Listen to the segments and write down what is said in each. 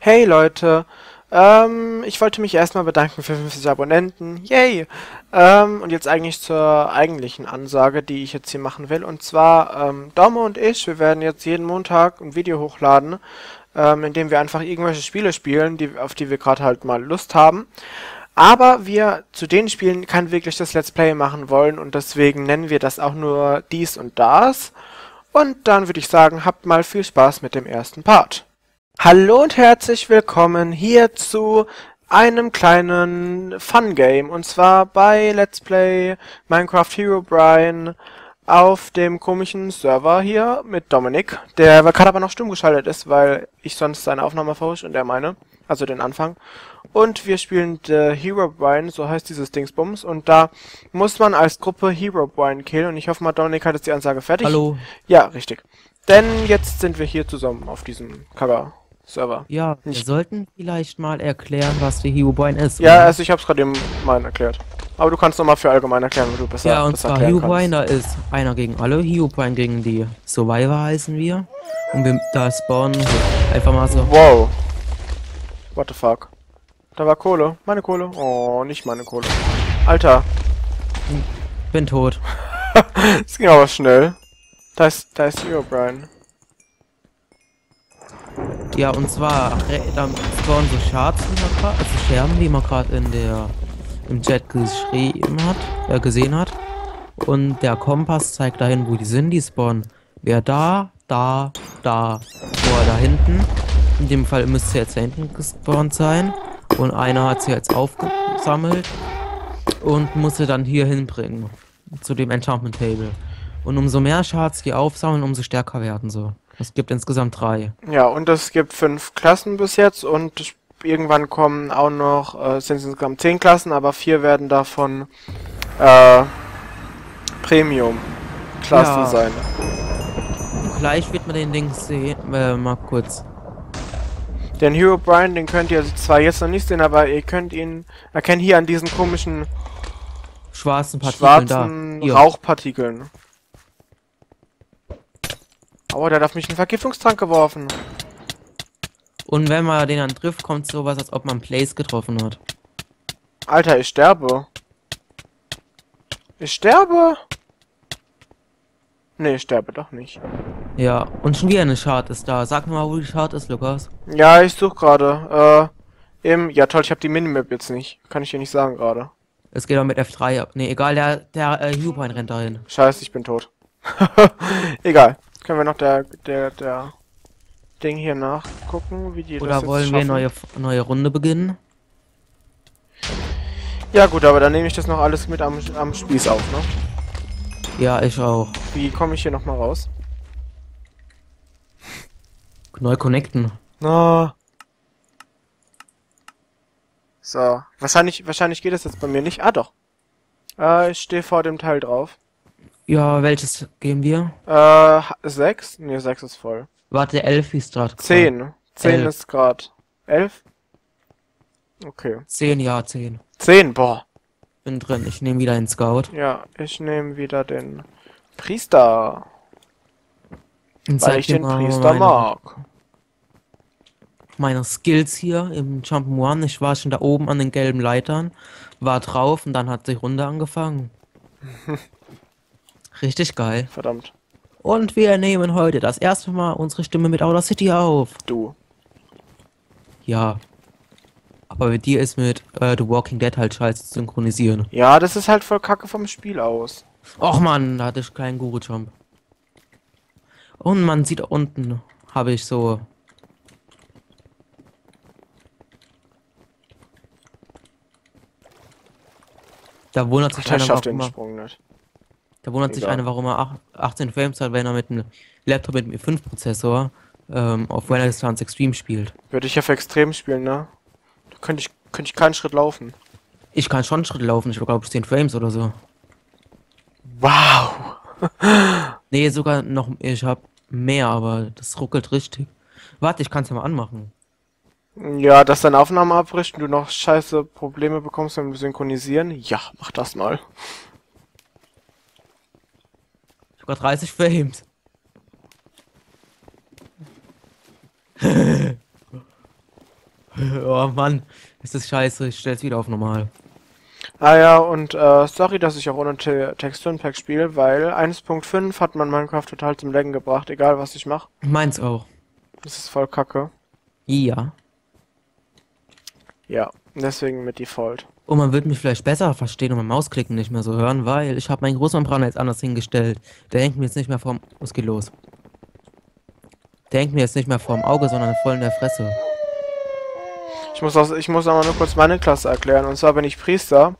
Hey Leute, ähm, ich wollte mich erstmal bedanken für 50 Abonnenten. Yay! Ähm, und jetzt eigentlich zur eigentlichen Ansage, die ich jetzt hier machen will. Und zwar, ähm, Daume und ich, wir werden jetzt jeden Montag ein Video hochladen, ähm, in dem wir einfach irgendwelche Spiele spielen, die, auf die wir gerade halt mal Lust haben. Aber wir zu den Spielen kein wirkliches Let's Play machen wollen und deswegen nennen wir das auch nur dies und das. Und dann würde ich sagen, habt mal viel Spaß mit dem ersten Part. Hallo und herzlich willkommen hier zu einem kleinen Fun-Game. Und zwar bei Let's Play Minecraft Hero Brian auf dem komischen Server hier mit Dominik, der gerade aber noch stumm geschaltet ist, weil ich sonst seine Aufnahme verhusche und er meine, also den Anfang. Und wir spielen The Hero Brian, so heißt dieses Dingsbums. Und da muss man als Gruppe Hero Brian killen. Und ich hoffe mal, Dominik hat jetzt die Ansage fertig. Hallo. Ja, richtig. Denn jetzt sind wir hier zusammen auf diesem Cover-Server. Ja, wir sollten vielleicht mal erklären, was die Herobrine ist. Ja, oder? also ich hab's gerade eben mal erklärt. Aber du kannst nochmal für allgemein erklären, wie du besser, ja, und besser zwar Herobrine, kannst. da ist einer gegen alle, Herobrine gegen die Survivor heißen wir. Und wir da spawnen einfach mal so. Wow. What the fuck? Da war Kohle. Meine Kohle. Oh, nicht meine Kohle. Alter, Bin tot. es ging aber schnell. Da ist, da ist Hero Brian. Ja, und zwar re- da spawnen so Shards, also Scherben, wie man gerade in der im Chat geschrieben hat, äh, gesehen hat. Und der Kompass zeigt dahin, wo die sind. Die spawnen wer da, da, da, oder da hinten. In dem Fall müsste jetzt da hinten gespawnt sein. Und einer hat sie jetzt aufgesammelt und muss sie dann hier hinbringen. Zu dem Enchantment Table. Und umso mehr Shards die aufsammeln, umso stärker werden sie. Es gibt insgesamt drei. Ja, und es gibt fünf Klassen bis jetzt und irgendwann kommen auch noch, äh, es sind insgesamt zehn Klassen, aber vier werden davon äh, Premium-Klassen Ja. sein. Gleich wird man den Dings sehen. Äh, mal kurz. Den Hero Brian, den könnt ihr zwar jetzt noch nicht sehen, aber ihr könnt ihn erkennen hier an diesen komischen Schwarzen Partikeln schwarzen. Rauchpartikeln. Aua, der hat auf mich einen Vergiftungstrank geworfen. Und wenn man den dann trifft, kommt sowas, als ob man Place getroffen hat. Alter, ich sterbe. Ich sterbe? Nee, ich sterbe doch nicht. Ja, und schon wieder eine Shard ist da. Sag mir mal, wo die Shard ist, Lukas. Ja, ich suche gerade. Äh, im... Ja toll, ich habe die Minimap jetzt nicht. Kann ich dir nicht sagen gerade. Es geht auch mit F3 ab. Ne, egal, der, der äh, Hubine rennt dahin. Scheiße, ich bin tot. Egal. Können wir noch der, der, der Ding hier nachgucken, wie die das Oder jetzt wollen wir schaffen? neue, neue Runde beginnen? Ja gut, aber dann nehme ich das noch alles mit am, am Spieß auf, ne? Ja, ich auch. Wie komme ich hier nochmal raus? Neu connecten. Na. So. Wahrscheinlich, wahrscheinlich geht es jetzt bei mir nicht. Ah, doch. Äh, ich stehe vor dem Teil drauf. Ja, welches gehen wir? Äh, sechs? Ne, sechs ist voll. Warte, 11 ist grad. Zehn. Zehn Elf. ist grad. Elf? Okay. 10, ja, 10. Zehn, boah. Bin drin. Ich nehme wieder einen Scout. Ja, ich nehme wieder den Priester. Und Weil ich den Priester meine, mag. meine Skills hier im Jump'n'One. Ich war schon da oben an den gelben Leitern, war drauf und dann hat die Runde angefangen. Richtig geil. Verdammt. Und wir nehmen heute das erste Mal unsere Stimme mit Outer City auf. Du. Ja. Aber mit dir ist mit äh, The Walking Dead halt scheiße zu synchronisieren. Ja, das ist halt voll kacke vom Spiel aus. Och man, da hatte ich keinen Guru-Jump. Und man sieht unten, habe ich so. Da wundert sich Alter, ich einer, schaff warum nicht. Da wundert sich einer, warum er ach- 18 Frames hat, wenn er mit einem Laptop mit einem i5 Prozessor ähm, auf Renaissance Extreme spielt. Würde ich auf extrem spielen, ne? Da könnte ich, könnte ich keinen Schritt laufen. Ich kann schon Schritt laufen, ich glaube 10 Frames oder so. Wow. Nee, sogar noch, ich habe mehr, aber das ruckelt richtig. Warte, ich kann es ja mal anmachen. Ja, dass deine Aufnahme abbricht und du noch scheiße Probleme bekommst beim Synchronisieren? Ja, mach das mal. Sogar 30 Frames. oh Mann, ist das scheiße. Ich stell's wieder auf normal. Ah ja, und äh, sorry, dass ich auch ohne Te Texturenpack spiele, weil 1.5 hat man Minecraft total zum Laggen gebracht, egal was ich mache. Meins auch. Das ist voll kacke. Ja. Ja, deswegen mit Default. Und man wird mich vielleicht besser verstehen und beim Mausklicken nicht mehr so hören, weil ich habe meinen Großmembran jetzt anders hingestellt. Der hängt mir jetzt nicht mehr vorm... Was geht los? Der hängt mir jetzt nicht mehr vorm Auge, sondern voll in der Fresse. Ich muss, auch, ich muss auch mal nur kurz meine Klasse erklären. Und zwar bin ich Priester.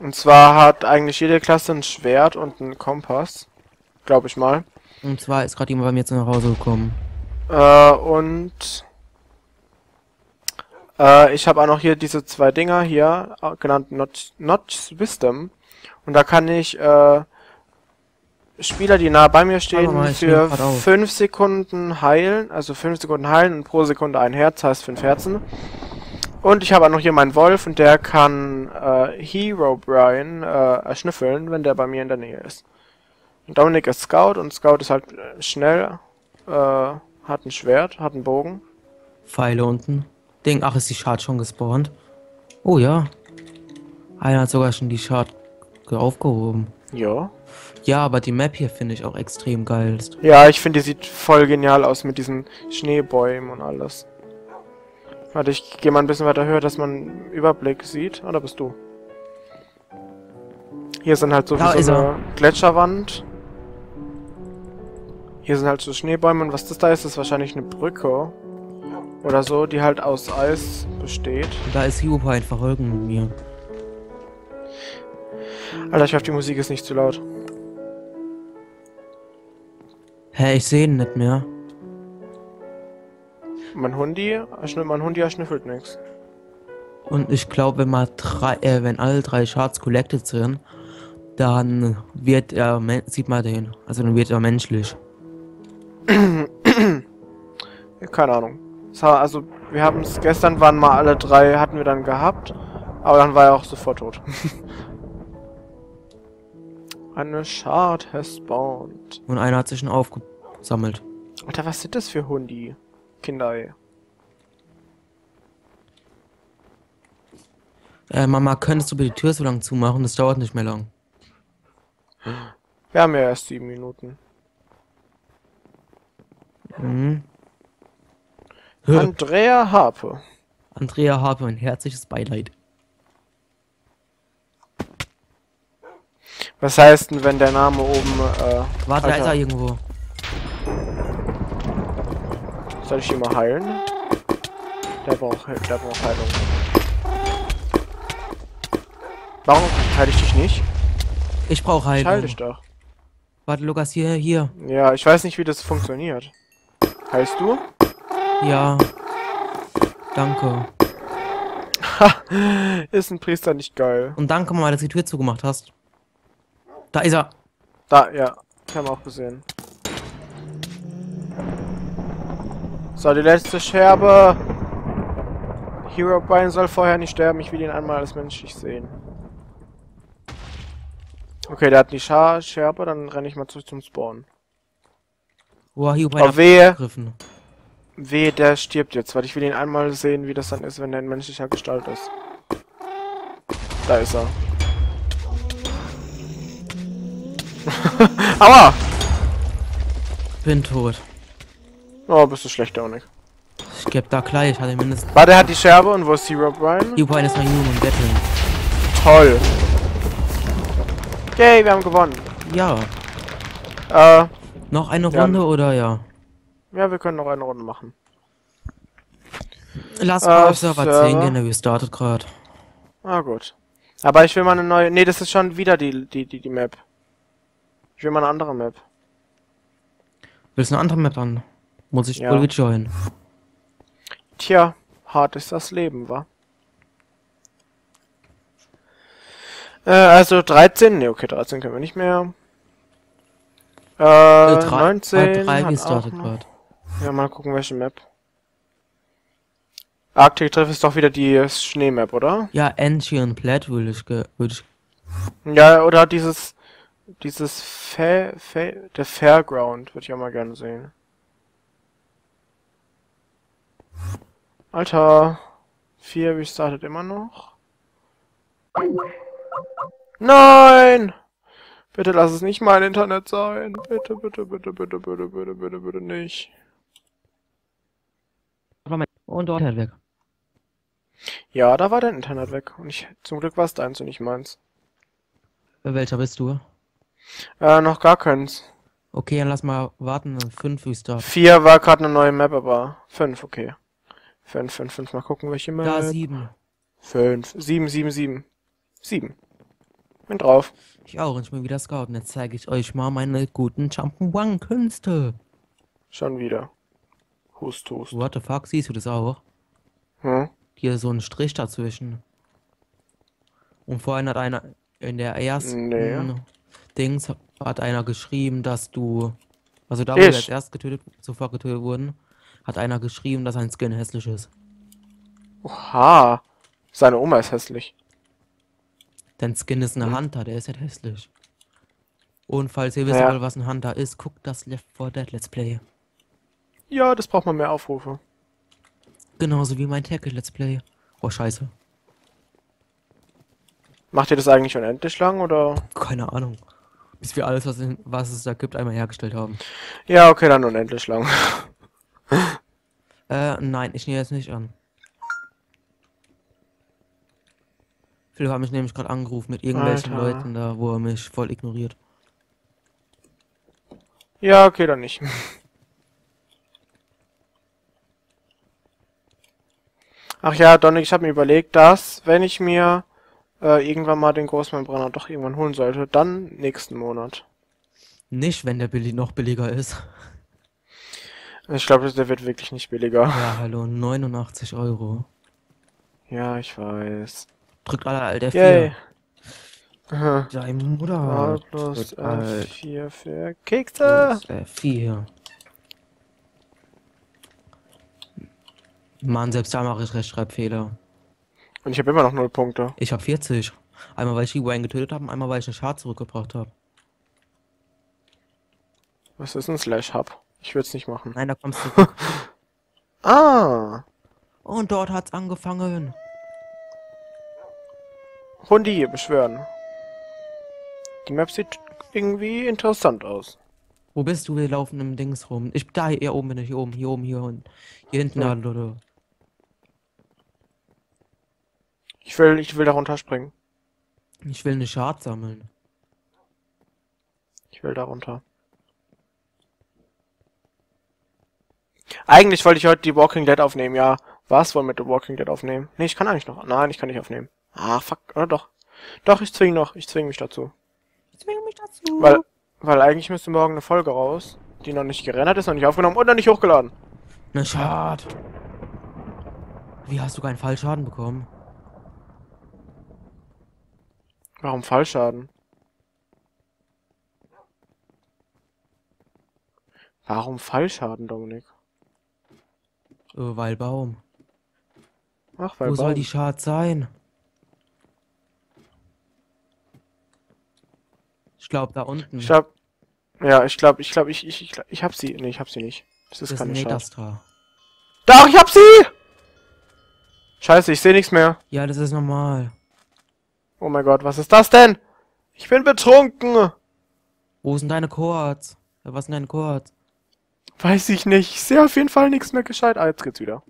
Und zwar hat eigentlich jede Klasse ein Schwert und einen Kompass. Glaube ich mal. Und zwar ist gerade jemand bei mir zu nach Hause gekommen. Äh, und... Äh, ich habe auch noch hier diese zwei Dinger hier, äh, genannt Notch, Notch Wisdom. Und da kann ich, äh, Spieler, die nah bei mir stehen, mal, für nehm grad auf. 5 Sekunden heilen, also 5 Sekunden heilen und pro Sekunde ein Herz, heißt 5 Herzen. Und ich habe auch noch hier meinen Wolf und der kann äh, Hero Brian äh, erschnüffeln, wenn der bei mir in der Nähe ist. Und Dominik ist Scout und Scout ist halt äh, schnell, äh, hat ein Schwert, hat einen Bogen. Pfeile unten. Ding, ach, ist die Chart schon gespawnt? Oh ja. Einer hat sogar schon die ge- aufgehoben. Ja. Ja, aber die Map hier finde ich auch extrem geil. Ja, ich finde, die sieht voll genial aus mit diesen Schneebäumen und alles. Warte, ich gehe mal ein bisschen weiter höher, dass man einen Überblick sieht. Oder bist du? Hier sind halt so, Da ist so er. eine Gletscherwand. Hier sind halt so Schneebäume und was das da ist, ist wahrscheinlich eine Brücke. Oder so, die halt aus Eis besteht. Und da ist Hugo ein Verfolgen mit mir. Alter, ich hoffe, die Musik ist nicht zu laut. Hä, ich sehe ihn nicht mehr. Mein Hundi, mein Hundi erschnüffelt nix. Und ich glaube, wenn mal drei, äh, wenn alle drei Charts collected sind, dann wird er, sieht man den. Also dann wird er menschlich. Keine Ahnung. Also, wir haben es gestern waren mal alle drei, hatten wir dann gehabt. Aber dann war er auch sofort tot. Eine Shard has spawned. Und einer hat sich schon aufgesammelt. Alter, was sind das für Hundi? Kinder, ey. Äh, Mama, könntest du bitte die Tür so lang zumachen? Das dauert nicht mehr lang. Wir haben ja erst sieben Minuten. Mhm. Andrea Harpe. Andrea habe ein herzliches Beileid. Was heißt denn, wenn der Name oben, äh, Warte, da Alter. ist er irgendwo. soll ich ihn mal heilen? Der braucht, der braucht Heilung. Warum heile ich dich nicht? Ich brauche Ich heile Heilung. dich doch. Warte, Lukas, hier, hier. Ja, ich weiß nicht, wie das funktioniert. Heißt du? Ja. Danke. Ist ein Priester nicht geil. Und danke mal, dass du die Tür zugemacht hast. Da ist er. Da, ja. Haben wir auch gesehen. So, die letzte Scherbe. Hero Brian soll vorher nicht sterben. Ich will ihn einmal als menschlich sehen. Okay, der hat die Scha Scherbe. Dann renne ich mal zurück zum Spawn. Er hier bei Oh, wehe. gegriffen. Wehe, der stirbt jetzt. Weil ich will ihn einmal sehen, wie das dann ist, wenn er in menschlicher Gestalt ist. Da ist er. Aua! Bin tot. Oh, bist du schlecht, Dominik. Ich geb da gleich, ich hatte mindestens. Warte, er hat die Scherbe und wo ist Hero Brian? Hier bei ist mein Human Gatling. Toll. Yay, wir haben gewonnen. Ja. Äh, Noch eine Ja. Runde oder ja? Ja, wir können noch eine Runde machen. Lass Äh, mal auf Server Server. 10 gehen, der restartet gerade. Ah, gut. Aber ich will mal eine neue... Nee, das ist schon wieder die, die, die, die Map. Ich will mal eine andere Map. Willst du eine andere Map an? Muss ich Ja. wohl joinen. Tja, hart ist das Leben, wa? Äh, also 13, ne, okay, 13 können wir nicht mehr. Äh, Äh, drei- 19 drei hat restartet auch noch- gerade. Ja, mal gucken, welche Map. Arctic Drift ist doch wieder die Schneemap, oder? Ja, Enchi und Plaid würde ich, würd ich. Ja, oder dieses, dieses Fa Fa der Fairground, würde ich auch mal gerne sehen. Alter, 4 restartet immer noch. Nein! Bitte lass es nicht mein Internet sein. Bitte, bitte, bitte, bitte, bitte, bitte, bitte, bitte nicht. Und dort halt weg. Ja, da war dein Internet weg. Und ich, zum Glück war es deins und nicht meins. Welcher bist du? Äh, noch gar keins. Okay, dann lass mal warten. 5 Restart. 4 war gerade eine neue Map, aber 5, okay. 5, 5, 5, mal gucken, welche Map. Da 7. 5, 7, 7, 7. 7. Bin drauf. Ich auch, und ich bin wieder Scout. Und jetzt zeige ich euch mal meine guten Jump'n'One-Künste. Schon wieder. Hust, hust. What the fuck, siehst du das auch? Hm? Hier so ein Strich dazwischen. Und vorhin hat einer in der ersten Nee. Dings hat einer geschrieben, dass du. Also da, wo wir als erst getötet, sofort getötet wurden, hat einer geschrieben, dass ein Skin hässlich ist. Oha. Seine Oma ist hässlich. Dein Skin ist ein Hm. Hunter, der ist halt hässlich. Und falls ihr wissen Ja. wollt, was ein Hunter ist, guckt das Left 4 Dead Let's Play. Ja, das braucht man mehr Aufrufe. Genauso wie mein Tackle Let's Play. Oh, scheiße. Macht ihr das eigentlich unendlich lang oder? Keine Ahnung. Bis wir alles, was, in, was es da gibt, einmal hergestellt haben. Ja, okay, dann unendlich lang. Äh, nein, ich nehme jetzt nicht an. Philipp hat mich nämlich gerade angerufen mit irgendwelchen Alter. Leuten da, wo er mich voll ignoriert. Ja, okay, dann nicht. Ach ja, Dominik, ich habe mir überlegt, dass, wenn ich mir äh, irgendwann mal den Großmembranner doch irgendwann holen sollte, dann nächsten Monat. Nicht, wenn der billig noch billiger ist. Ich glaube, der wird wirklich nicht billiger. Ja, hallo, 89 Euro. Ja, ich weiß. Drückt alle Alt F4. Yay. Deine Mutter. Alt F4 für Kekse. plus F4. Mann, selbst da mache ich Rechtschreibfehler. Und ich habe immer noch null Punkte. Ich habe 40. Einmal weil ich Higuain getötet habe und einmal weil ich eine Schad zurückgebracht habe. Was ist ein Slash Hub? Ich würde es nicht machen. Nein, da kommst du. Ah, und dort hat's angefangen. Hundi beschwören. Die Map sieht irgendwie interessant aus. Wo bist du? Wir laufen im Dings rum. Ich da hier oben bin ich, hier oben, hier oben, hier und hier hinten da, da, da. Ich will, ich will da runterspringen. Ich will eine Schad sammeln. Ich will da runter. Eigentlich wollte ich heute die Walking Dead aufnehmen, ja. Was wohl mit The Walking Dead aufnehmen? Nee, ich kann eigentlich noch. Nein, ich kann nicht aufnehmen. Ah, fuck, oder doch? Doch, ich zwing noch. Ich zwing mich dazu. Ich zwinge mich dazu. Weil, weil eigentlich müsste morgen eine Folge raus, die noch nicht gerendert ist, noch nicht aufgenommen und noch nicht hochgeladen. Eine Schad. Wie hast du keinen Fallschaden bekommen? Warum Fallschaden? Warum Fallschaden, Dominik? Äh, weil Baum. Ach, weil Wo soll Baum. die Schad sein? Ich glaube da unten. Ich glaub, ja, ich glaube, ich glaube, ich, ich, ich, glaub, ich hab sie. Nee, ich hab sie nicht. Das ist das keine. Metastar. Doch, ich hab sie! Scheiße, ich sehe nichts mehr. Ja, das ist normal. Oh mein Gott, was ist das denn? Ich bin betrunken. Wo sind deine Chords? Was sind deine Chords? Weiß ich nicht. Ich sehe auf jeden Fall nichts mehr gescheit. Ah, jetzt geht's wieder.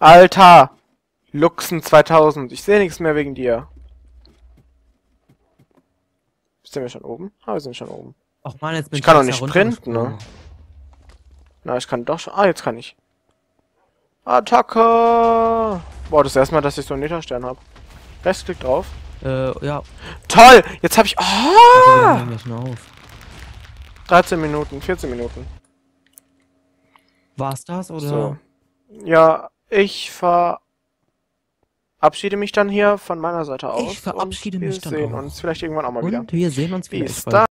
Alter! Luxen 2000. Ich sehe nichts mehr wegen dir. Sind wir schon oben? Ah, wir sind schon oben. Ach man, jetzt bin Ich kann doch nicht sprinten, ne? Na, ich kann doch schon. Ah, jetzt kann ich. Attacke! Boah, das erste Mal, dass ich so einen Netherstern hab. Rechtsklick drauf. Äh, ja. Toll! Jetzt hab ich. Also, wir auf. 13 Minuten, 14 Minuten. War's das oder? So. Ja, ich verabschiede mich dann hier von meiner Seite aus. Ich verabschiede und wir mich dann sehen auch. uns vielleicht irgendwann auch mal wieder. Und wir sehen uns Bis vielleicht dann.